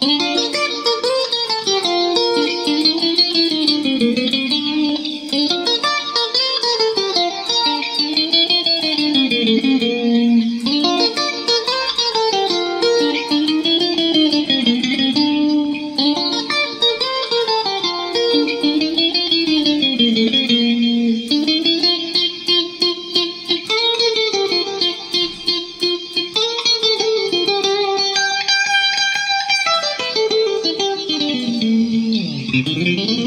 Música Mm-hmm.